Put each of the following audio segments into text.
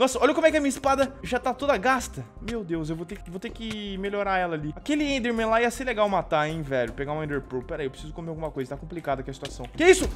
Nossa, olha como é que a minha espada já tá toda gasta. Meu Deus, eu vou ter, vou ter que melhorar ela ali. Aquele Enderman lá ia ser legal matar, hein, velho. Pegar um Ender Pearl. Pera aí, eu preciso comer alguma coisa. Tá complicada aqui a situação. Que isso?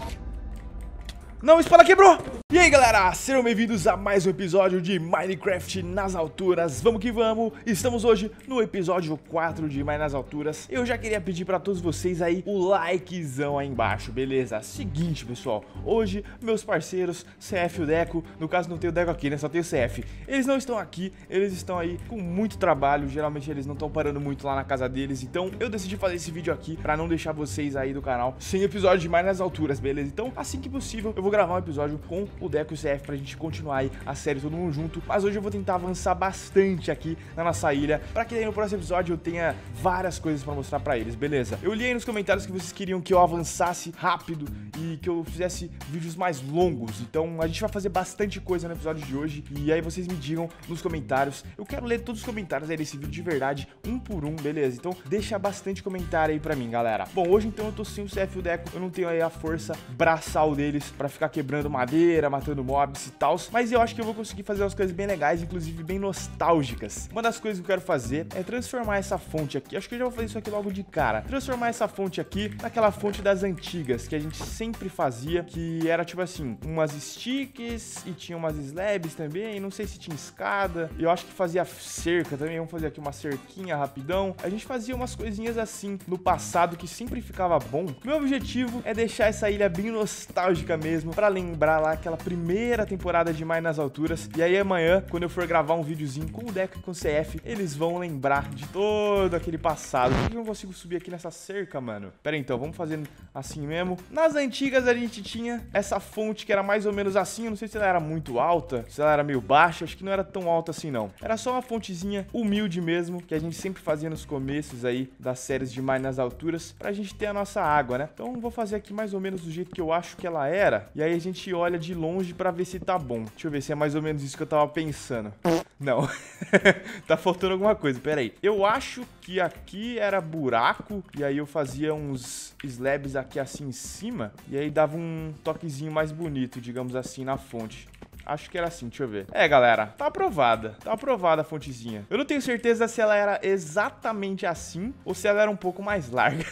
Não, a espada quebrou! E aí galera, sejam bem-vindos a mais um episódio de Minecraft nas alturas. Vamos que vamos, estamos hoje no episódio 4 de Minecraft nas alturas. Eu já queria pedir pra todos vocês aí o likezão aí embaixo, beleza? Seguinte pessoal, hoje meus parceiros CF e o Deco No caso não tem o Deco aqui, né, só tem o CF Eles não estão aqui, eles estão aí com muito trabalho. Geralmente eles não estão parando muito lá na casa deles. Então eu decidi fazer esse vídeo aqui pra não deixar vocês aí do canal Sem episódio de Minecraft nas alturas, beleza? Então assim que possível eu vou gravar um episódio com o Deco e o CF pra gente continuar aí a série todo mundo junto. Mas hoje eu vou tentar avançar bastante aqui na nossa ilha, pra que aí no próximo episódio eu tenha várias coisas pra mostrar pra eles, beleza? Eu li aí nos comentários que vocês queriam que eu avançasse rápido e que eu fizesse vídeos mais longos. Então a gente vai fazer bastante coisa no episódio de hoje. E aí vocês me digam nos comentários. Eu quero ler todos os comentários aí desse vídeo de verdade, um por um, beleza? Então deixa bastante comentário aí pra mim, galera. Bom, hoje então eu tô sem o CF e o Deco. Eu não tenho aí a força braçal deles pra ficar quebrando madeira, matando mobs e tal. Mas eu acho que eu vou conseguir fazer umas coisas bem legais, inclusive bem nostálgicas. Uma das coisas que eu quero fazer é transformar essa fonte aqui. Acho que eu já vou fazer isso aqui logo de cara. Transformar essa fonte aqui naquela fonte das antigas, que a gente sempre fazia, que era tipo assim, umas sticks e tinha umas slabs também. Não sei se tinha escada. Eu acho que fazia cerca também. Vamos fazer aqui uma cerquinha rapidão. A gente fazia umas coisinhas assim no passado que sempre ficava bom. Meu objetivo é deixar essa ilha bem nostálgica mesmo, para lembrar lá aquela primeira temporada de Mais nas Alturas. E aí amanhã, quando eu for gravar um videozinho com o Deco e com o CF, eles vão lembrar de todo aquele passado. Por que eu não consigo subir aqui nessa cerca, mano? Pera aí, então, vamos fazer assim mesmo. Nas antigas a gente tinha essa fonte que era mais ou menos assim. Eu não sei se ela era muito alta, se ela era meio baixa. Acho que não era tão alta assim, não. Era só uma fontezinha humilde mesmo, que a gente sempre fazia nos começos aí das séries de Mais nas Alturas, pra gente ter a nossa água, né? Então vou fazer aqui mais ou menos do jeito que eu acho que ela era. E aí a gente olha de longe pra ver se tá bom. Deixa eu ver se é mais ou menos isso que eu tava pensando. Não. tá faltando alguma coisa, pera aí. Eu acho que aqui era buraco, e aí eu fazia uns slabs aqui assim em cima, e aí dava um toquezinho mais bonito, digamos assim, na fonte. Acho que era assim, deixa eu ver. É, galera, tá aprovada. Tá aprovada a fontezinha. Eu não tenho certeza se ela era exatamente assim ou se ela era um pouco mais larga.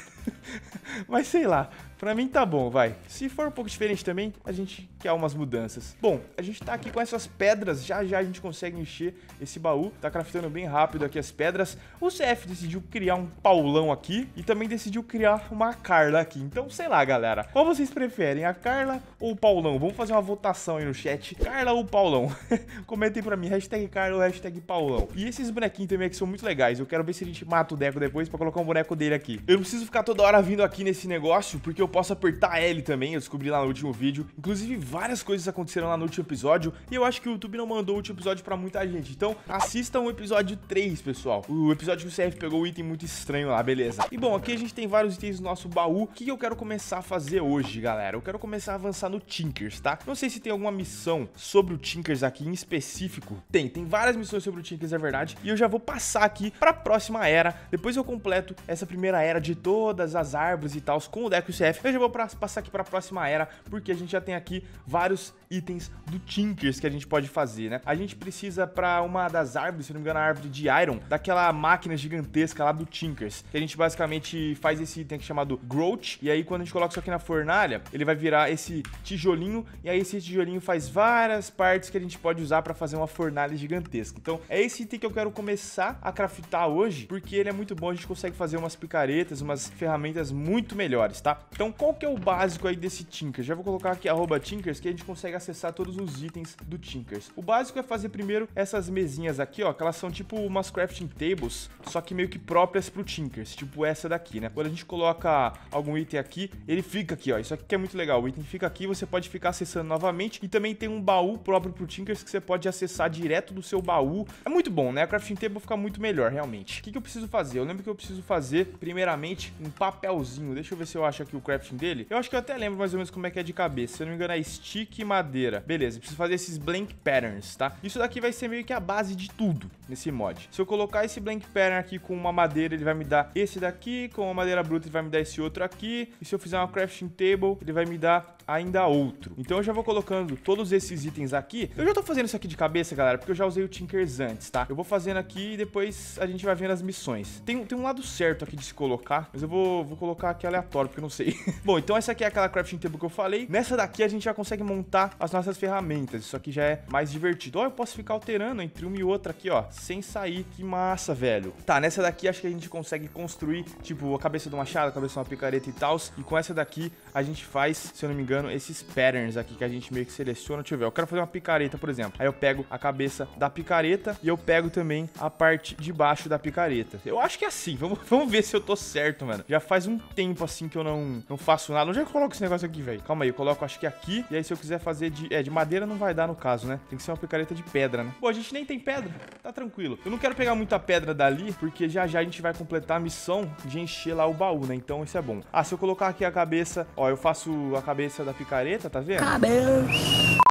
Mas sei lá, pra mim tá bom, vai. Se for um pouco diferente também, a gente quer umas mudanças. Bom, a gente tá aqui com essas pedras, já já a gente consegue encher esse baú. Tá craftando bem rápido aqui as pedras. O CF decidiu criar um Paulão aqui e também decidiu criar uma Carla aqui. Então, sei lá, galera. Qual vocês preferem, a Carla ou o Paulão? Vamos fazer uma votação aí no chat. Carla ou Paulão? Comentem pra mim, hashtag Carla ou hashtag Paulão. E esses bonequinhos também aqui são muito legais. Eu quero ver se a gente mata o Deco depois pra colocar um boneco dele aqui. Eu não preciso ficar toda hora vindo aqui nesse negócio, porque eu posso apertar L também, eu descobri lá no último vídeo. Inclusive, várias coisas aconteceram lá no último episódio, e eu acho que o YouTube não mandou o último episódio pra muita gente. Então, assistam o episódio 3, pessoal. O episódio que o CF pegou o item muito estranho lá, beleza. E bom, aqui a gente tem vários itens no nosso baú. O que eu quero começar a fazer hoje, galera? Eu quero começar a avançar no Tinkers, tá? Não sei se tem alguma missão sobre o Tinkers aqui em específico. Tem, tem várias missões sobre o Tinkers, é verdade. E eu já vou passar aqui pra próxima era. Depois eu completo essa primeira era de todas as árvores e tal, com o Deco CF. Eu já vou pra, passar aqui pra próxima era, porque a gente já tem aqui vários itens do Tinkers que a gente pode fazer, né? A gente precisa pra uma das árvores, se não me engano, a árvore de Iron, daquela máquina gigantesca lá do Tinkers, que a gente basicamente faz esse item aqui chamado Growth, e aí quando a gente coloca isso aqui na fornalha, ele vai virar esse tijolinho, e aí esse tijolinho faz várias partes que a gente pode usar pra fazer uma fornalha gigantesca. Então, é esse item que eu quero começar a craftar hoje, porque ele é muito bom, a gente consegue fazer umas picaretas, umas ferramentas muito melhores, tá? Então, qual que é o básico aí desse Tinkers? Já vou colocar aqui arroba Tinkers, que a gente consegue acessar todos os itens do Tinkers. O básico é fazer primeiro essas mesinhas aqui, ó, que elas são tipo umas crafting tables, só que meio que próprias pro Tinkers, tipo essa daqui, né? Quando a gente coloca algum item aqui, ele fica aqui, ó, isso aqui que é muito legal, o item fica aqui, você pode ficar acessando novamente, e também tem um baú próprio pro Tinkers que você pode acessar direto do seu baú. É muito bom, né? A crafting table fica muito melhor, realmente. O que, que eu preciso fazer? Eu lembro que eu preciso fazer, primeiramente, um papelzinho Deixa eu ver se eu acho aqui o crafting dele. Eu acho que eu até lembro mais ou menos como é que é de cabeça. Se eu não me engano, é stick e madeira. Beleza, preciso fazer esses blank patterns, tá? Isso daqui vai ser meio que a base de tudo nesse mod. Se eu colocar esse blank pattern aqui com uma madeira, ele vai me dar esse daqui. Com uma madeira bruta, ele vai me dar esse outro aqui. E se eu fizer uma crafting table, ele vai me dar ainda outro. Então eu já vou colocando todos esses itens aqui. Eu já tô fazendo isso aqui de cabeça, galera, porque eu já usei o Tinkers antes, tá? Eu vou fazendo aqui e depois a gente vai vendo as missões. Tem, tem um lado certo aqui de se colocar, mas eu vou, vou colocar aqui aleatório, porque eu não sei. Bom, então essa aqui é aquela crafting table que eu falei. Nessa daqui a gente já consegue montar as nossas ferramentas. Isso aqui já é mais divertido. Ó, eu posso ficar alterando entre uma e outra aqui, ó, sem sair. Que massa, velho. Tá, nessa daqui acho que a gente consegue construir, tipo, a cabeça do machado, a cabeça de uma picareta e tal. E com essa daqui a gente faz, se eu não me engano, esses patterns aqui que a gente meio que seleciona. Deixa eu ver, eu quero fazer uma picareta, por exemplo. Aí eu pego a cabeça da picareta e eu pego também a parte de baixo da picareta. Eu acho que é assim. Vamos, vamos ver se eu tô certo, mano. Já faz um tempo assim que eu não, não faço nada. Onde é que eu coloco esse negócio aqui, velho? Calma aí, eu coloco acho que aqui. E aí se eu quiser fazer de... É, de madeira não vai dar no caso, né? Tem que ser uma picareta de pedra, né? Pô, a gente nem tem pedra. Tá tranquilo. Eu não quero pegar muita pedra dali, porque já já a gente vai completar a missão de encher lá o baú, né? Então isso é bom. Ah, se eu colocar aqui a cabeça... Ó, eu faço a cabeça da picareta, tá vendo? Cabelo.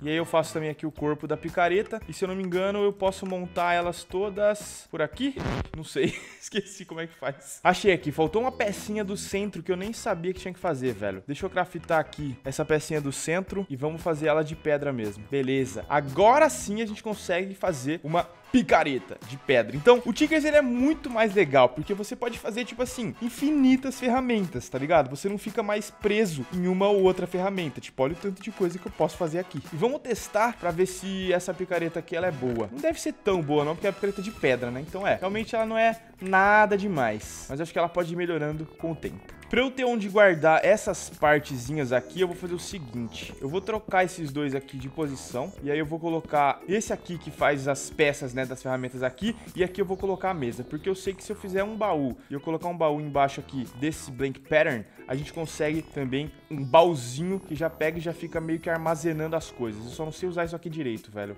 E aí eu faço também aqui o corpo da picareta. E se eu não me engano, eu posso montar elas todas por aqui? Não sei. Esqueci como é que faz. Achei aqui. Faltou uma pecinha do centro que eu nem sabia que tinha que fazer, velho. Deixa eu craftar aqui essa pecinha do centro e vamos fazer ela de pedra mesmo. Beleza. Agora sim a gente consegue fazer uma picareta de pedra. Então, o Tinkers ele é muito mais legal, porque você pode fazer, tipo assim, infinitas ferramentas, tá ligado? Você não fica mais preso em uma ou outra ferramenta. Tipo, olha o tanto de coisa que eu posso fazer aqui. E vamos testar pra ver se essa picareta aqui, ela é boa. Não deve ser tão boa não, porque é picareta de pedra, né? Então é, realmente ela não é nada demais. Mas acho que ela pode ir melhorando com o tempo. Pra eu ter onde guardar essas partezinhas aqui, eu vou fazer o seguinte. Eu vou trocar esses dois aqui de posição. E aí eu vou colocar esse aqui que faz as peças, né, das ferramentas aqui. E aqui eu vou colocar a mesa. Porque eu sei que se eu fizer um baú e eu colocar um baú embaixo aqui desse blank pattern, a gente consegue também um baúzinho que já pega e já fica meio que armazenando as coisas. Eu só não sei usar isso aqui direito, velho.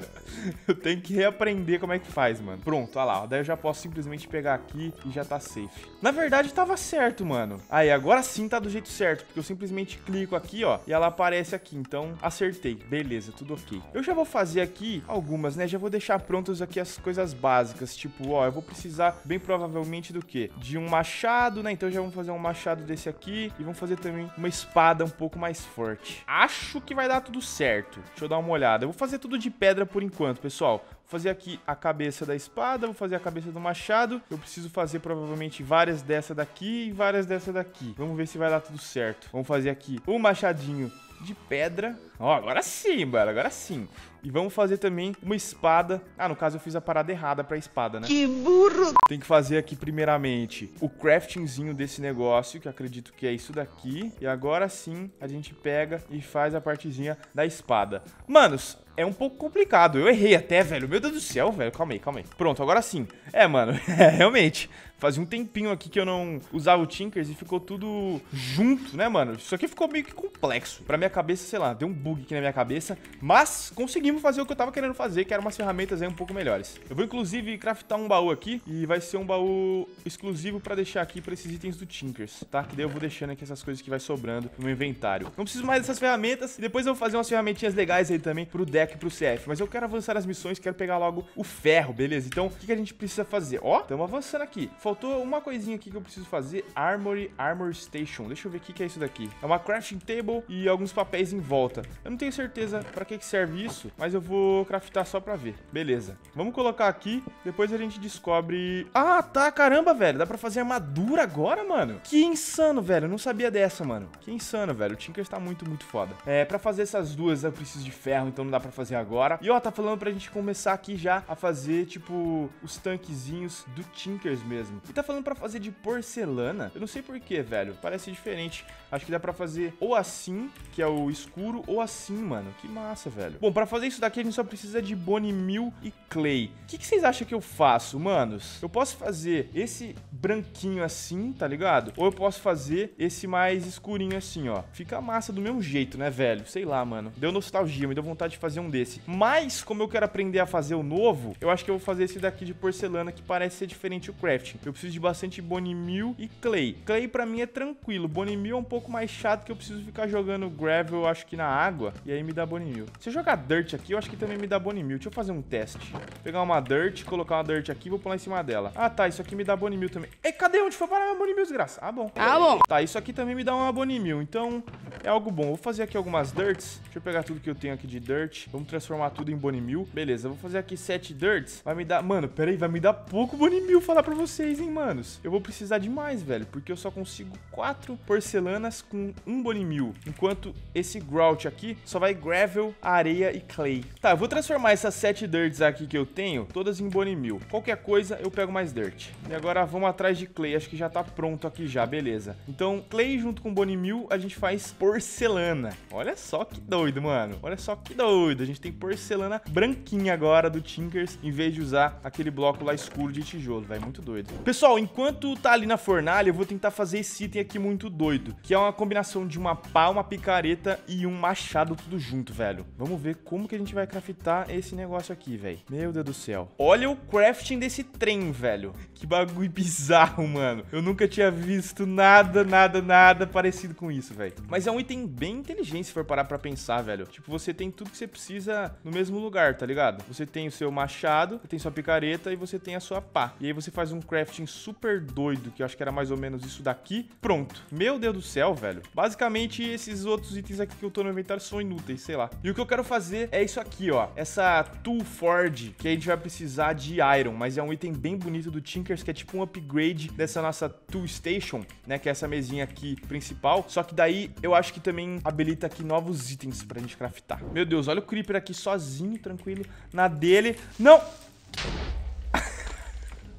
eu tenho que reaprender como é que faz, mano. Pronto, olha lá. Daí eu já posso simplesmente pegar aqui e já tá safe. Na verdade, tava certo, mano. Aí, agora sim tá do jeito certo, porque eu simplesmente clico aqui, ó, e ela aparece aqui. Então, acertei. Beleza, tudo ok. Eu já vou fazer aqui algumas, né? Já vou deixar prontas aqui as coisas básicas. Tipo, ó, eu vou precisar bem provavelmente do quê? De um machado, né? Então já vamos fazer um machado desse esse aqui e vamos fazer também uma espada um pouco mais forte. Acho que vai dar tudo certo. Deixa eu dar uma olhada. Eu vou fazer tudo de pedra por enquanto, pessoal. Fazer aqui a cabeça da espada, vou fazer a cabeça do machado. Eu preciso fazer provavelmente várias dessa daqui e várias dessa daqui. Vamos ver se vai dar tudo certo. Vamos fazer aqui o machadinho de pedra. Ó, agora sim, mano, agora sim. E vamos fazer também uma espada. Ah, no caso eu fiz a parada errada pra espada, né? Que burro! Tem que fazer aqui primeiramente o craftingzinho desse negócio, que acredito que é isso daqui. E agora sim a gente pega e faz a partezinha da espada. Manos, é um pouco complicado. Eu errei até, velho. Meu Deus do céu, velho. Calma aí, calma aí. Pronto, agora sim. É, mano. É, realmente. Fazia um tempinho aqui que eu não usava o Tinkers e ficou tudo junto, né, mano? Isso aqui ficou meio que complexo. Pra minha cabeça, sei lá, deu um bug aqui na minha cabeça. Mas conseguimos fazer o que eu tava querendo fazer, que eram umas ferramentas aí um pouco melhores. Eu vou, inclusive, craftar um baú aqui. E vai ser um baú exclusivo pra deixar aqui pra esses itens do Tinkers, tá? Que daí eu vou deixando aqui essas coisas que vai sobrando no meu inventário. Não preciso mais dessas ferramentas. E depois eu vou fazer umas ferramentinhas legais aí também pro deck e pro CF. Mas eu quero avançar as missões, quero pegar logo o ferro, beleza? Então, o que, que a gente precisa fazer? Ó, estamos avançando aqui. Faltou uma coisinha aqui que eu preciso fazer. Armory Armor Station. Deixa eu ver o que, que é isso daqui. É uma crafting table e alguns papéis em volta. Eu não tenho certeza pra que, que serve isso, mas eu vou craftar só pra ver. Beleza. Vamos colocar aqui, depois a gente descobre... Ah, tá, caramba, velho. Dá pra fazer armadura agora, mano? Que insano, velho. Eu não sabia dessa, mano. Que insano, velho. O Tinker está muito, muito foda. É, pra fazer essas duas eu preciso de ferro, então não dá pra fazer agora. E ó, tá falando pra gente começar aqui já a fazer, tipo, os tanquezinhos do Tinkers mesmo. E tá falando pra fazer de porcelana. Eu não sei porquê, velho. Parece diferente. Acho que dá pra fazer ou assim, que é o escuro, ou assim, mano. Que massa, velho. Bom, pra fazer isso daqui a gente só precisa de bone meal e clay. O que, que vocês acham que eu faço, manos? Eu posso fazer esse branquinho assim, tá ligado? Ou eu posso fazer esse mais escurinho assim, ó. Fica massa do mesmo jeito, né, velho? Sei lá, mano. Deu nostalgia, me deu vontade de fazer um desse. Mas, como eu quero aprender a fazer o novo, eu acho que eu vou fazer esse daqui de porcelana que parece ser diferente o crafting. Eu preciso de bastante Bone Meal e Clay. Clay pra mim é tranquilo, Bone Meal é um pouco mais chato que eu preciso ficar jogando Gravel, acho que na água, e aí me dá Bone Meal. Se eu jogar Dirt aqui, eu acho que também me dá Bone Meal. Deixa eu fazer um teste. Vou pegar uma Dirt, colocar uma Dirt aqui e vou pular em cima dela. Ah, tá, isso aqui me dá Bone Meal também. Ei, cadê onde foi parar meu Bone Meal, desgraça? Ah, bom. Ah, bom. Tá, isso aqui também me dá uma Bone Meal, então é algo bom. Vou fazer aqui algumas Dirts. Deixa eu pegar tudo que eu tenho aqui de Dirt. Vamos transformar tudo em Bone Meal. Beleza, vou fazer aqui 7 Dirts. Vai me dar... Mano, pera aí, vai me dar pouco Bone Meal falar pra vocês, hein, manos. Eu vou precisar de mais, velho, porque eu só consigo 4 porcelanas com um Bone Meal. Enquanto esse Grout aqui só vai Gravel, areia e Clay. Tá, eu vou transformar essas 7 Dirts aqui que eu tenho, todas em Bone Meal. Qualquer coisa, eu pego mais Dirt. E agora vamos atrás de Clay. Acho que já tá pronto aqui já, beleza. Então, Clay junto com Bone Meal, a gente faz porcelana. Olha só que doido, mano. Olha só que doido. A gente tem porcelana branquinha agora do Tinkers, em vez de usar aquele bloco lá escuro de tijolo, velho. Muito doido. Pessoal, enquanto tá ali na fornalha, eu vou tentar fazer esse item aqui muito doido, que é uma combinação de uma pá, uma picareta e um machado tudo junto, velho. Vamos ver como que a gente vai craftar esse negócio aqui, velho. Meu Deus do céu. Olha o crafting desse trem, velho. Que bagulho bizarro, mano. Eu nunca tinha visto nada, nada, nada parecido com isso, velho. Mas é um item bem inteligente se for parar pra pensar, velho. Tipo, você tem tudo que você precisa no mesmo lugar, tá ligado? Você tem o seu machado, você tem sua picareta e você tem a sua pá. E aí você faz um crafting super doido, que eu acho que era mais ou menos isso daqui. Pronto. Meu Deus do céu, velho. Basicamente, esses outros itens aqui que eu tô no inventário são inúteis, sei lá. E o que eu quero fazer é isso aqui, ó. Essa Tool Forge, que a gente vai precisar de Iron, mas é um item bem bonito do Tinkers, que é tipo um upgrade dessa nossa Tool Station, né? Que é essa mesinha aqui principal. Só que daí eu acho que também habilita aqui novos itens pra gente craftar. Meu Deus, olha o Creeper aqui sozinho, tranquilo, na dele. Não!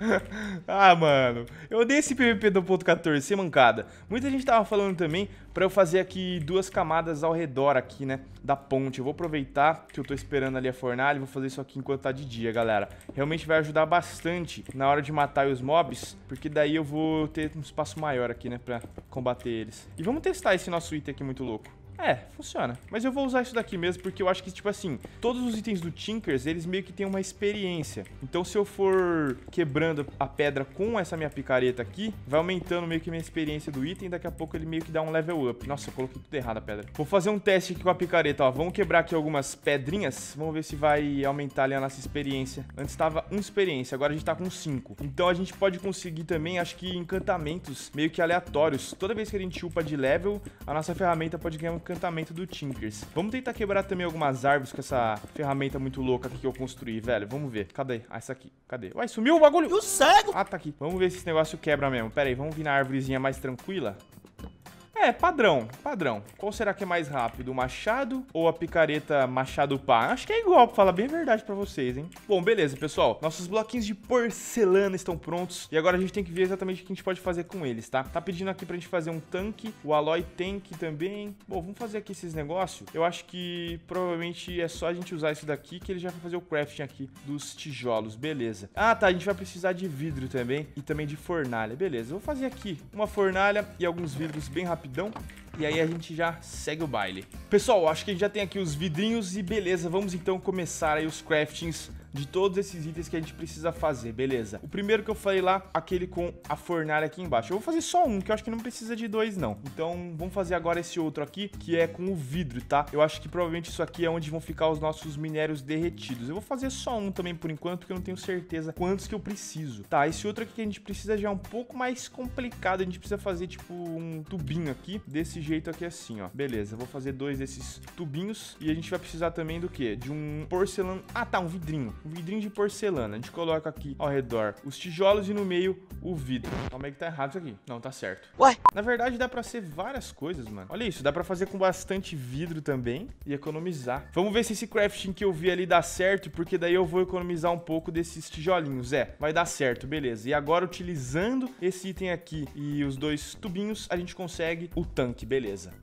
ah, mano, eu odeio esse PVP do ponto 14, sem mancada. Muita gente tava falando também pra eu fazer aqui duas camadas ao redor aqui, né, da ponte. Eu vou aproveitar que eu tô esperando ali a fornalha e vou fazer isso aqui enquanto tá de dia, galera. Realmente vai ajudar bastante na hora de matar os mobs, porque daí eu vou ter um espaço maior aqui, né, pra combater eles. E vamos testar esse nosso item aqui muito louco. É, funciona. Mas eu vou usar isso daqui mesmo, porque eu acho que, tipo assim, todos os itens do Tinkers, eles meio que têm uma experiência. Então, se eu for quebrando a pedra com essa minha picareta aqui, vai aumentando meio que minha experiência do item, daqui a pouco ele meio que dá um level up. Nossa, eu coloquei tudo errado a pedra. Vou fazer um teste aqui com a picareta, ó. Vamos quebrar aqui algumas pedrinhas, vamos ver se vai aumentar ali a nossa experiência. Antes tava 1 experiência, agora a gente tá com 5. Então, a gente pode conseguir também, acho que, encantamentos meio que aleatórios. Toda vez que a gente upa de level, a nossa ferramenta pode ganhar um encantamento do Tinkers. Vamos tentar quebrar também algumas árvores com essa ferramenta muito louca aqui que eu construí, velho. Vamos ver. Cadê? Ah, essa aqui. Cadê? Uai, sumiu o bagulho. E o cego? Ah, tá aqui. Vamos ver se esse negócio quebra mesmo. Pera aí, vamos vir na árvorezinha mais tranquila. É, padrão, padrão. Qual será que é mais rápido, o machado ou a picareta machado pá? Acho que é igual, pra falar bem a verdade pra vocês, hein? Bom, beleza, pessoal. Nossos bloquinhos de porcelana estão prontos. E agora a gente tem que ver exatamente o que a gente pode fazer com eles, tá? Tá pedindo aqui pra gente fazer um tanque, o Alloy Tank também. Bom, vamos fazer aqui esses negócios. Eu acho que provavelmente é só a gente usar isso daqui que ele já vai fazer o crafting aqui dos tijolos, beleza. Ah, tá, a gente vai precisar de vidro também e também de fornalha, beleza. Vou fazer aqui uma fornalha e alguns vidros bem rapidão. E aí a gente já segue o baile. Pessoal, acho que a gente já tem aqui os vidrinhos e beleza, vamos então começar aí os craftings de todos esses itens que a gente precisa fazer, beleza? O primeiro que eu falei lá, aquele com a fornalha aqui embaixo. Eu vou fazer só um, que eu acho que não precisa de dois, não. Então, vamos fazer agora esse outro aqui, que é com o vidro, tá? Eu acho que provavelmente isso aqui é onde vão ficar os nossos minérios derretidos. Eu vou fazer só um também por enquanto, porque eu não tenho certeza quantos que eu preciso. Tá, esse outro aqui que a gente precisa já é um pouco mais complicado. A gente precisa fazer, tipo, um tubinho aqui, desse jeito aqui assim, ó. Beleza, vou fazer dois desses tubinhos. E a gente vai precisar também do quê? De um porcelana... Ah, tá, um vidrinho um vidrinho de porcelana. A gente coloca aqui ao redor os tijolos e no meio o vidro. Calma aí que tá errado isso aqui. Não, tá certo. Ué? Na verdade, dá pra ser várias coisas, mano. Olha isso, dá pra fazer com bastante vidro também e economizar. Vamos ver se esse crafting que eu vi ali dá certo, porque daí eu vou economizar um pouco desses tijolinhos. É, vai dar certo, beleza. E agora, utilizando esse item aqui e os dois tubinhos, a gente consegue o tanque, beleza.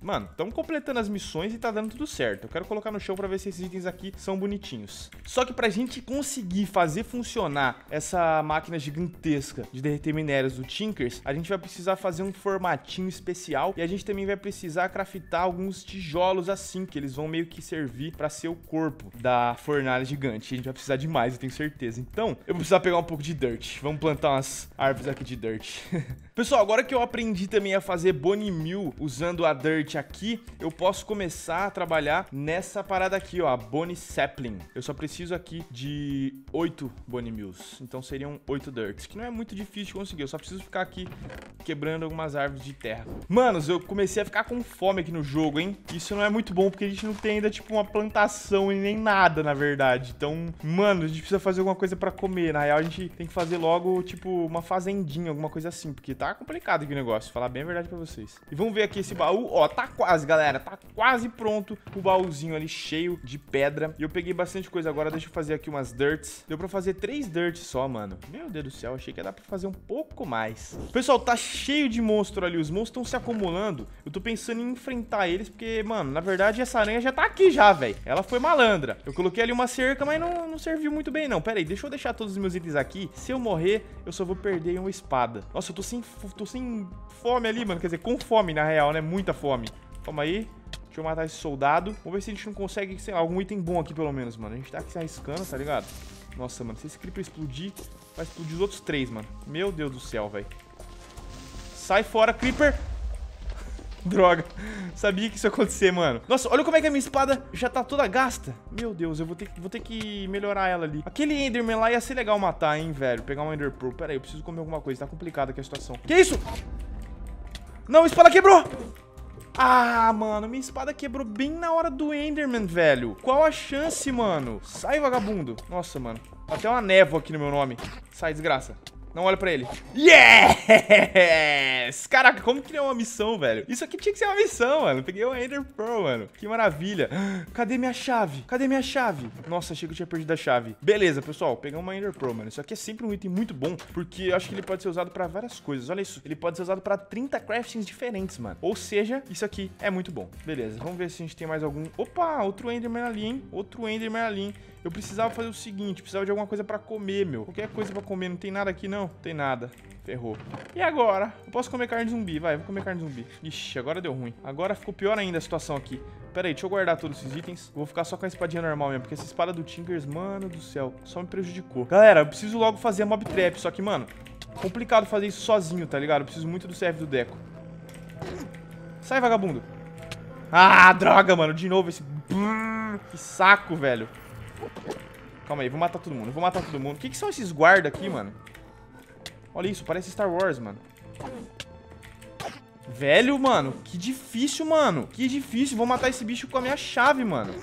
Mano, estamos completando as missões e tá dando tudo certo. Eu quero colocar no chão pra ver se esses itens aqui são bonitinhos. Só que pra gente conseguir fazer funcionar essa máquina gigantesca de derreter minérios do Tinkers, a gente vai precisar fazer um formatinho especial e a gente também vai precisar craftar alguns tijolos assim, que eles vão meio que servir para ser o corpo da fornalha gigante. A gente vai precisar de mais, eu tenho certeza. Então, eu vou precisar pegar um pouco de dirt. Vamos plantar umas árvores aqui de dirt. Pessoal, agora que eu aprendi também a fazer bone meal usando a dirt aqui, eu posso começar a trabalhar nessa parada aqui, ó, a sapling. Eu só preciso aqui de 8 bone meals, então seriam 8 dirts, que não é muito difícil de conseguir, eu só preciso ficar aqui quebrando algumas árvores de terra. Manos, eu comecei a ficar com fome aqui no jogo, hein? Isso não é muito bom, porque a gente não tem ainda, tipo, uma plantação e nem nada, na verdade. Então, mano, a gente precisa fazer alguma coisa pra comer. Na real, a gente tem que fazer logo, tipo, uma fazendinha, alguma coisa assim, porque tá complicado aqui o negócio, falar bem a verdade pra vocês. E vamos ver aqui esse baú. Ó, tá quase, galera. Tá quase pronto o baúzinho ali cheio de pedra. E eu peguei bastante coisa agora. Deixa eu fazer aqui umas dirts. Deu pra fazer três dirts só, mano. Meu Deus do céu, achei que ia dar pra fazer um pouco mais. Pessoal, tá cheio de monstro ali. Os monstros estão se acumulando. Eu tô pensando em enfrentar eles, porque, mano, na verdade essa aranha já tá aqui já, velho. Ela foi malandra. Eu coloquei ali uma cerca, mas não, não serviu muito bem, não. Pera aí, deixa eu deixar todos os meus itens aqui. Se eu morrer, eu só vou perder uma espada. Nossa, eu tô sem, tô sem fome ali, mano. Quer dizer, com fome, na real, né? Muita fome. Calma aí. Deixa eu matar esse soldado. Vamos ver se a gente não consegue, sei lá, algum item bom aqui, pelo menos, mano. A gente tá aqui se arriscando, tá ligado? Nossa, mano, se esse creeper explodir, vai explodir os outros três, mano. Meu Deus do céu, velho. Sai fora, creeper. Droga. Sabia que isso ia acontecer, mano. Nossa, olha como é que a minha espada já tá toda gasta. Meu Deus, eu vou ter, vou ter que melhorar ela ali. Aquele Enderman lá ia ser legal matar, hein, velho. Pegar um Ender Pearl. Pera aí, eu preciso comer alguma coisa. Tá complicada aqui a situação. Que isso? Não, a espada quebrou. Ah, mano, minha espada quebrou bem na hora do Enderman, velho. Qual a chance, mano? Sai, vagabundo. Nossa, mano. Até uma névoa aqui no meu nome. Sai, desgraça. Não olha pra ele. Yes! Caraca, como que é uma missão, velho? Isso aqui tinha que ser uma missão, mano. Peguei o Ender Pearl, mano. Que maravilha. Cadê minha chave? Cadê minha chave? Nossa, achei que eu tinha perdido a chave. Beleza, pessoal. Peguei uma Ender Pearl, mano. Isso aqui é sempre um item muito bom, porque eu acho que ele pode ser usado pra várias coisas. Olha isso. Ele pode ser usado pra 30 craftings diferentes, mano. Ou seja, isso aqui é muito bom. Beleza, vamos ver se a gente tem mais algum... Opa, outro Enderman ali, hein? Outro Enderman ali, hein? Eu precisava fazer o seguinte, precisava de alguma coisa pra comer, meu. Qualquer coisa pra comer, não tem nada aqui não? Tem nada. Ferrou. E agora? Eu posso comer carne zumbi, vai, vou comer carne zumbi. Ixi, agora deu ruim. Agora ficou pior ainda a situação aqui. Pera aí, deixa eu guardar todos esses itens. Vou ficar só com a espadinha normal mesmo, porque essa espada do Tinkers, mano do céu, só me prejudicou. Galera, eu preciso logo fazer a mob trap, só que, mano, complicado fazer isso sozinho, tá ligado? Eu preciso muito do CF do Deco. Sai, vagabundo. Ah, droga, mano, de novo esse... Que saco, velho. Calma aí, vou matar todo mundo, vou matar todo mundo. O que, que são esses guarda aqui, mano? Olha isso, parece Star Wars, mano. Velho, mano, que difícil, mano. Que difícil, vou matar esse bicho com a minha chave, mano.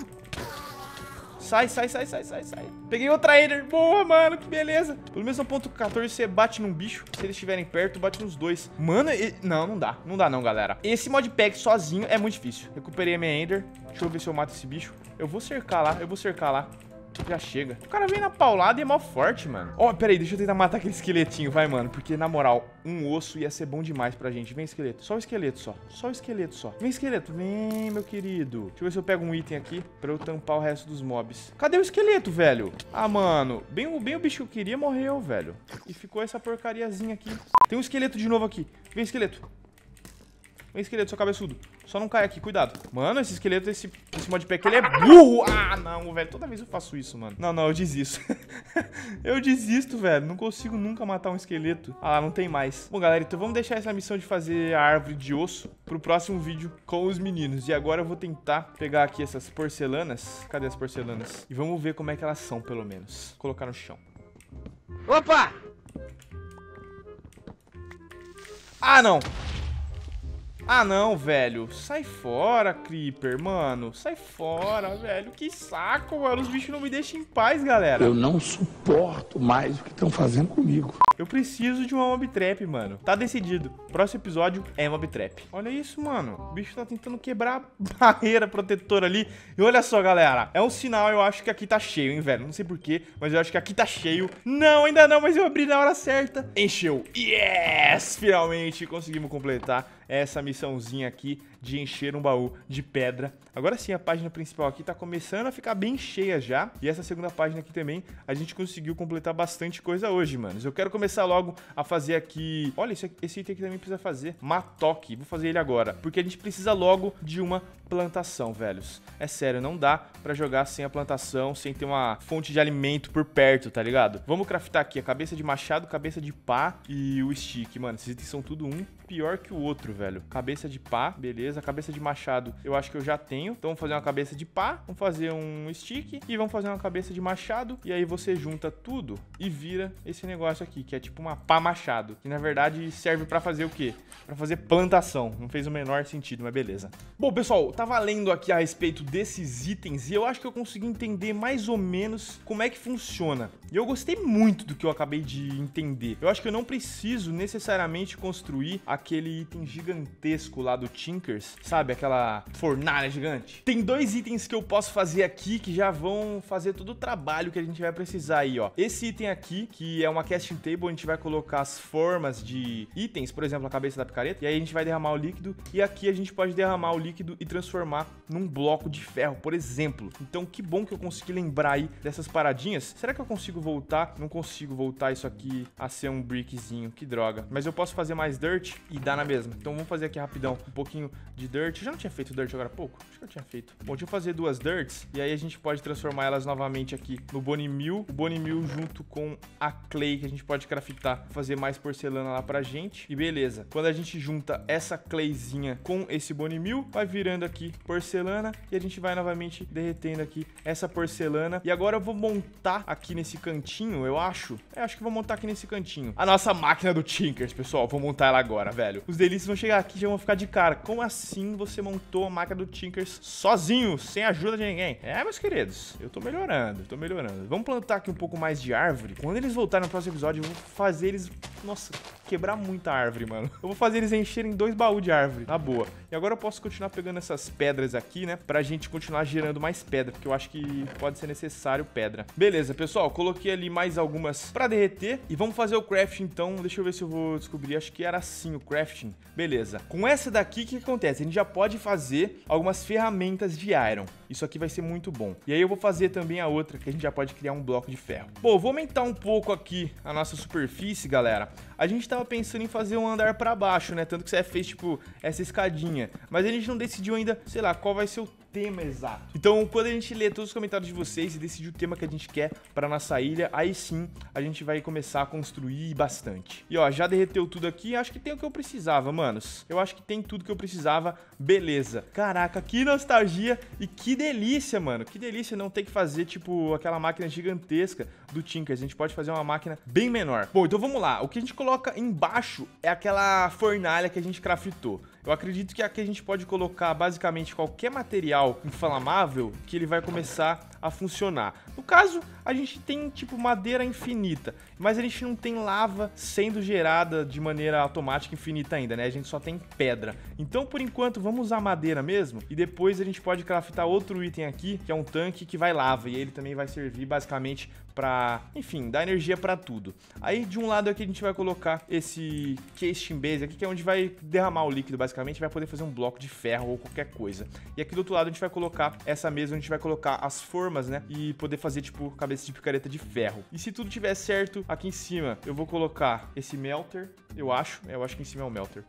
Sai, sai, sai, sai, sai, sai. Peguei outra Ender. Boa, mano, que beleza. Pelo menos no ponto 14 você bate num bicho. Se eles estiverem perto, bate nos dois. Mano, e... não, não dá. Não dá não, galera. Esse modpack sozinho é muito difícil. Recuperei a minha Ender. Deixa eu ver se eu mato esse bicho. Eu vou cercar lá, eu vou cercar lá. Já chega. O cara vem na paulada e é mó forte, mano. Ó, oh, peraí, deixa eu tentar matar aquele esqueletinho, vai, mano. Porque, na moral, um osso ia ser bom demais pra gente. Vem, esqueleto. Só o esqueleto, só. Só o esqueleto, só. Vem, esqueleto. Vem, meu querido. Deixa eu ver se eu pego um item aqui pra eu tampar o resto dos mobs. Cadê o esqueleto, velho? Ah, mano. Bem, bem o bicho que eu queria morreu, velho. E ficou essa porcariazinha aqui. Tem um esqueleto de novo aqui. Vem, esqueleto. Vem, esqueleto, seu cabeçudo. Só não cai aqui, cuidado. Mano, esse esqueleto, esse, esse modpack, ele é burro. Ah, não, velho. Toda vez eu faço isso, mano. Não, não, eu desisto. eu desisto, velho. Não consigo nunca matar um esqueleto. Ah, não tem mais. Bom, galera, então vamos deixar essa missão de fazer a árvore de osso pro próximo vídeo com os meninos. E agora eu vou tentar pegar aqui essas porcelanas. Cadê as porcelanas? E vamos ver como é que elas são, pelo menos. Vou colocar no chão. Opa! Ah, não. Ah, não, velho. Sai fora, Creeper, mano. Sai fora, velho. Que saco, mano. Os bichos não me deixam em paz, galera. Eu não suporto mais o que estão fazendo comigo. Eu preciso de uma mob trap, mano. Tá decidido. Próximo episódio é mob trap. Olha isso, mano. O bicho tá tentando quebrar a barreira protetora ali. E olha só, galera. É um sinal, eu acho que aqui tá cheio, hein, velho. Não sei porquê, mas eu acho que aqui tá cheio. Não, ainda não, mas eu abri na hora certa. Encheu. Yes! Finalmente conseguimos completar essa missãozinha aqui de encher um baú de pedra. Agora sim, a página principal aqui tá começando a ficar bem cheia já. E essa segunda página aqui também, a gente conseguiu completar bastante coisa hoje, manos. Eu quero começar logo a fazer aqui... Olha, esse, esse item aqui também precisa fazer. Matoque. Vou fazer ele agora. Porque a gente precisa logo de uma plantação, velhos. É sério, não dá pra jogar sem a plantação, sem ter uma fonte de alimento por perto, tá ligado? Vamos craftar aqui a cabeça de machado, cabeça de pá e o stick. Mano, esses itens são tudo um pior que o outro, velho. Cabeça de pá, beleza. Cabeça de machado, eu acho que eu já tenho. Então vamos fazer uma cabeça de pá, vamos fazer um stick e vamos fazer uma cabeça de machado. E aí você junta tudo e vira esse negócio aqui, que é tipo uma pá machado. Que na verdade serve pra fazer o quê? Pra fazer plantação. Não fez o menor sentido, mas beleza. Bom, pessoal, tava lendo aqui a respeito desses itens e eu acho que eu consegui entender mais ou menos como é que funciona. E eu gostei muito do que eu acabei de entender. Eu acho que eu não preciso necessariamente construir aquele item gigantesco lá do Sabe? Aquela fornalha gigante. Tem dois itens que eu posso fazer aqui que já vão fazer todo o trabalho que a gente vai precisar aí, ó. Esse item aqui, que é uma casting table, a gente vai colocar as formas de itens, por exemplo, a cabeça da picareta, e aí a gente vai derramar o líquido, e aqui a gente pode derramar o líquido e transformar num bloco de ferro, por exemplo. Então, que bom que eu consegui lembrar aí dessas paradinhas. Será que eu consigo voltar? Não consigo voltar isso aqui a ser um brickzinho, que droga. Mas eu posso fazer mais dirt e dá na mesma. Então vamos fazer aqui rapidão um pouquinho de dirt. Eu já não tinha feito dirt agora há pouco? Acho que eu tinha feito. Bom, deixa eu fazer duas dirts e aí a gente pode transformar elas novamente aqui no Bone Meal. O Bone Meal junto com a clay que a gente pode craftar, fazer mais porcelana lá pra gente. E beleza. Quando a gente junta essa clayzinha com esse Bone Meal, vai virando aqui porcelana e a gente vai novamente derretendo aqui essa porcelana. E agora eu vou montar aqui nesse cantinho, eu acho. É, acho que vou montar aqui nesse cantinho. A nossa máquina do Tinkers, pessoal. Vou montar ela agora, velho. Os delícias vão chegar aqui e já vão ficar de cara. Como assim você montou a máquina do Tinkers sozinho, sem ajuda de ninguém? É, meus queridos, eu tô melhorando, tô melhorando. Vamos plantar aqui um pouco mais de árvore. Quando eles voltarem no próximo episódio, eu vou fazer eles... Nossa, quebrar muita árvore, mano. Eu vou fazer eles encherem dois baús de árvore, na boa. E agora eu posso continuar pegando essas pedras aqui, né? Pra gente continuar gerando mais pedra, porque eu acho que pode ser necessário pedra. Beleza, pessoal, coloquei ali mais algumas pra derreter. E vamos fazer o craft, então. Deixa eu ver se eu vou descobrir. Acho que era assim o crafting. Beleza. Com essa daqui, o que acontece? A gente já pode fazer algumas ferramentas de iron. Isso aqui vai ser muito bom. E aí eu vou fazer também a outra, que a gente já pode criar um bloco de ferro. Bom, vou aumentar um pouco aqui a nossa superfície, galera. A gente tava pensando em fazer um andar pra baixo, né? Tanto que você fez, tipo, essa escadinha. Mas a gente não decidiu ainda, sei lá, qual vai ser o tema exato. Então, quando a gente lê todos os comentários de vocês e decidir o tema que a gente quer para nossa ilha, aí sim a gente vai começar a construir bastante. E ó, já derreteu tudo aqui, acho que tem o que eu precisava, manos. Eu acho que tem tudo que eu precisava, beleza. Caraca, que nostalgia e que delícia, mano. Que delícia não ter que fazer, tipo, aquela máquina gigantesca do Tinkers. A gente pode fazer uma máquina bem menor. Bom, então vamos lá. O que a gente coloca embaixo é aquela fornalha que a gente craftou. Eu acredito que aqui a gente pode colocar basicamente qualquer material inflamável que ele vai começar a funcionar. No caso, a gente tem tipo madeira infinita, mas a gente não tem lava sendo gerada de maneira automática infinita ainda, né? A gente só tem pedra. Então, por enquanto, vamos usar madeira mesmo e depois a gente pode craftar outro item aqui, que é um tanque que vai lava e ele também vai servir basicamente para, enfim, dar energia para tudo. Aí de um lado aqui a gente vai colocar esse casting base aqui, que é onde vai derramar o líquido basicamente, vai poder fazer um bloco de ferro ou qualquer coisa. E aqui do outro lado a gente vai colocar essa mesa onde a gente vai colocar as formas, né? E poder fazer tipo cabeça de picareta de ferro. E se tudo tiver certo, aqui em cima eu vou colocar esse melter, eu acho. Eu acho que em cima é o melter.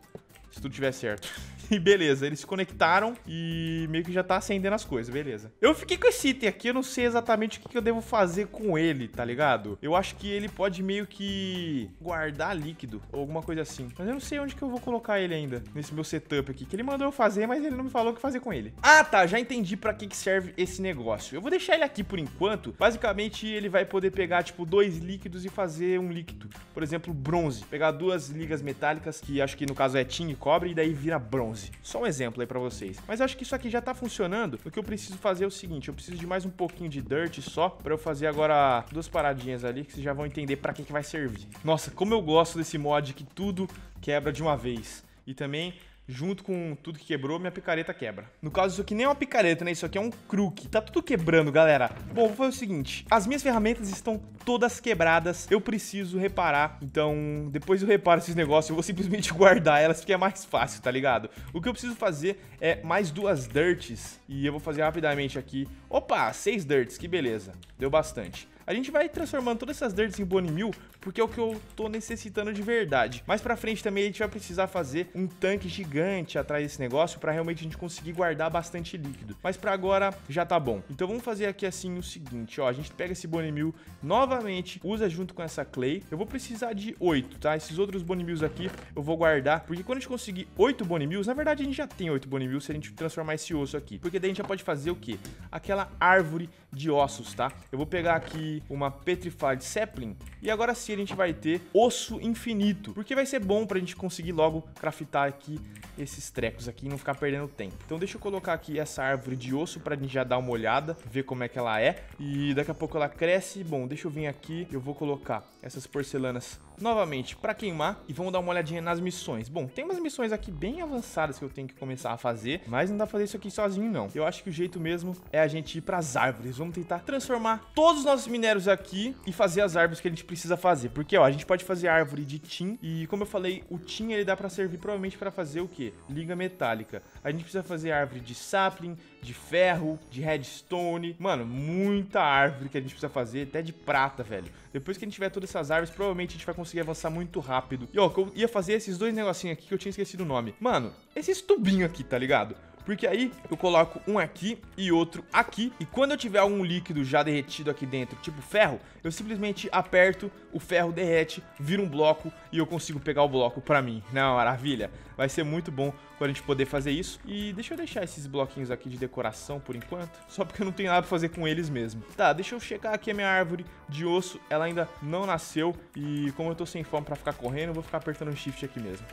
Se tudo tiver certo. E beleza, eles se conectaram e meio que já tá acendendo as coisas, beleza. Eu fiquei com esse item aqui, eu não sei exatamente o que eu devo fazer com ele, tá ligado? Eu acho que ele pode meio que guardar líquido ou alguma coisa assim. Mas eu não sei onde que eu vou colocar ele ainda, nesse meu setup aqui. Que ele mandou eu fazer, mas ele não me falou o que fazer com ele. Ah, tá, já entendi pra que, que serve esse negócio. Eu vou deixar ele aqui por enquanto. Basicamente, ele vai poder pegar, tipo, dois líquidos e fazer um líquido. Por exemplo, bronze. Pegar duas ligas metálicas, que acho que no caso é tin cobre, e daí vira bronze. Só um exemplo aí pra vocês. Mas acho que isso aqui já tá funcionando. O que eu preciso fazer é o seguinte, eu preciso de mais um pouquinho de dirt só pra eu fazer agora duas paradinhas ali que vocês já vão entender pra que, que vai servir. Nossa, como eu gosto desse mod que tudo quebra de uma vez. E também junto com tudo que quebrou, minha picareta quebra. No caso, isso aqui nem é uma picareta, né? Isso aqui é um crook. Tá tudo quebrando, galera. Bom, vou fazer o seguinte. As minhas ferramentas estão todas quebradas. Eu preciso reparar. Então, depois eu reparo esses negócios. Eu vou simplesmente guardar elas, porque é mais fácil, tá ligado? O que eu preciso fazer é mais duas dirts. E eu vou fazer rapidamente aqui. Opa, seis dirts, que beleza. Deu bastante. A gente vai transformando todas essas dirts em bone mil, porque é o que eu tô necessitando de verdade. Mais pra frente também a gente vai precisar fazer um tanque gigante atrás desse negócio pra realmente a gente conseguir guardar bastante líquido. Mas pra agora já tá bom. Então vamos fazer aqui assim o seguinte, ó. A gente pega esse bone mil novamente, usa junto com essa clay. Eu vou precisar de 8, tá? Esses outros bone mills aqui eu vou guardar, porque quando a gente conseguir 8 bone mills, na verdade a gente já tem 8 bone mills se a gente transformar esse osso aqui. Porque daí a gente já pode fazer o quê? Aquela árvore de ossos, tá? Eu vou pegar aqui uma Petrified Sapling e agora sim a gente vai ter osso infinito, porque vai ser bom pra gente conseguir logo craftar aqui esses trecos aqui e não ficar perdendo tempo. Então deixa eu colocar aqui essa árvore de osso pra gente já dar uma olhada, ver como é que ela é. E daqui a pouco ela cresce. Bom, deixa eu vir aqui, eu vou colocar essas porcelanas novamente para queimar e vamos dar uma olhadinha nas missões. Bom, tem umas missões aqui bem avançadas que eu tenho que começar a fazer, mas não dá pra fazer isso aqui sozinho não. Eu acho que o jeito mesmo é a gente ir pras árvores. Vamos tentar transformar todos os nossos minérios aqui e fazer as árvores que a gente precisa fazer. Porque, ó, a gente pode fazer árvore de tin e, como eu falei, o tin ele dá pra servir provavelmente para fazer o quê? Liga metálica. A gente precisa fazer árvore de sapling, de ferro, de redstone. Mano, muita árvore que a gente precisa fazer, até de prata, velho. Depois que a gente tiver todas essas árvores, provavelmente a gente vai conseguir avançar muito rápido. E ó, eu ia fazer esses dois negocinhos aqui que eu tinha esquecido o nome. Mano, esses tubinhos aqui, tá ligado? Porque aí eu coloco um aqui e outro aqui. E quando eu tiver algum líquido já derretido aqui dentro, tipo ferro, eu simplesmente aperto, o ferro derrete, vira um bloco e eu consigo pegar o bloco pra mim. Não, maravilha. Vai ser muito bom quando a gente poder fazer isso. E deixa eu deixar esses bloquinhos aqui de decoração por enquanto. Só porque eu não tenho nada pra fazer com eles mesmo. Tá, deixa eu checar aqui a minha árvore de osso. Ela ainda não nasceu. E como eu tô sem fome pra ficar correndo, eu vou ficar apertando o shift aqui mesmo.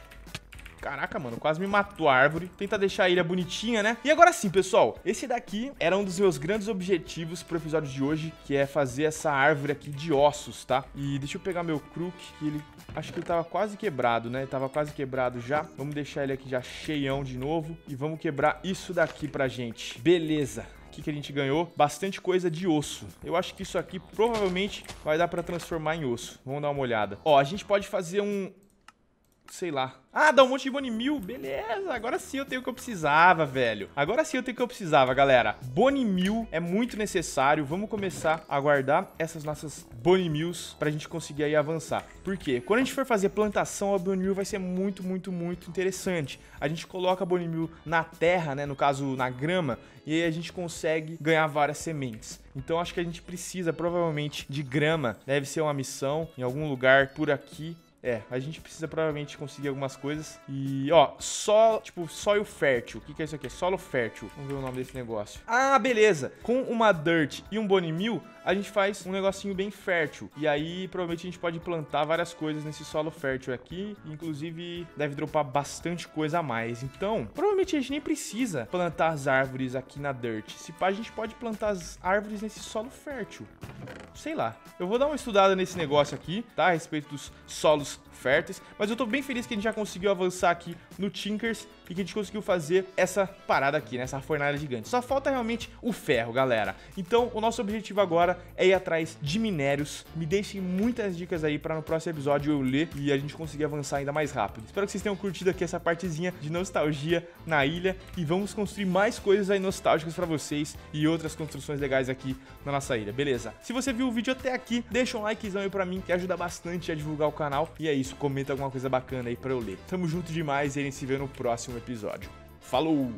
Caraca, mano, quase me matou a árvore. Tenta deixar a ilha bonitinha, né? E agora sim, pessoal, esse daqui era um dos meus grandes objetivos pro episódio de hoje, que é fazer essa árvore aqui de ossos, tá? E deixa eu pegar meu crook, que ele... Acho que ele tava quase quebrado, né? Ele tava quase quebrado já. Vamos deixar ele aqui já cheião de novo. E vamos quebrar isso daqui pra gente. Beleza que a gente ganhou? Bastante coisa de osso. Eu acho que isso aqui provavelmente vai dar pra transformar em osso. Vamos dar uma olhada. Ó, a gente pode fazer um... Sei lá. Ah, dá um monte de Bone Mil. Beleza, agora sim eu tenho o que eu precisava, velho. Agora sim eu tenho o que eu precisava, galera. Bone Mil é muito necessário. Vamos começar a guardar essas nossas Bone Mills pra gente conseguir aí avançar. Por quê? Quando a gente for fazer plantação, a Bone Mill vai ser muito, muito, muito interessante. A gente coloca a Bone Mill na terra, né? No caso, na grama. E aí a gente consegue ganhar várias sementes. Então acho que a gente precisa provavelmente de grama. Deve ser uma missão em algum lugar por aqui é, a gente precisa provavelmente conseguir algumas coisas. E, ó, só, tipo, solo fértil. O que, que é isso aqui? Solo fértil. Vamos ver o nome desse negócio. Ah, beleza. Com uma dirt e um bone meal, a gente faz um negocinho bem fértil. E aí, provavelmente, a gente pode plantar várias coisas nesse solo fértil aqui. Inclusive, deve dropar bastante coisa a mais. Então, provavelmente a gente nem precisa plantar as árvores aqui na dirt. Se pá, a gente pode plantar as árvores nesse solo fértil. Sei lá. Eu vou dar uma estudada nesse negócio aqui, tá? A respeito dos solos férteis. Mas eu tô bem feliz que a gente já conseguiu avançar aqui no Tinkers e que a gente conseguiu fazer essa parada aqui, né? Essa fornalha gigante. Só falta realmente o ferro, galera. Então, o nosso objetivo agora é ir atrás de minérios. Me deixem muitas dicas aí para no próximo episódio eu ler e a gente conseguir avançar ainda mais rápido. Espero que vocês tenham curtido aqui essa partezinha de nostalgia na ilha e vamos construir mais coisas aí nostálgicas para vocês e outras construções legais aqui na nossa ilha, beleza? Se você viu o vídeo até aqui, deixa um likezão aí pra mim que ajuda bastante a divulgar o canal. E é isso, comenta alguma coisa bacana aí pra eu ler. Tamo junto demais e a gente se vê no próximo episódio. Falou!